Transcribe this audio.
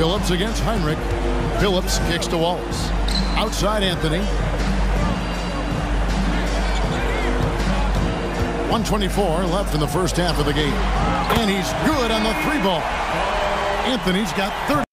Phillips against Heinrich. Phillips kicks to Wallace. Outside Anthony. 124 left in the first half of the game. And he's good on the three ball. Anthony's got 30.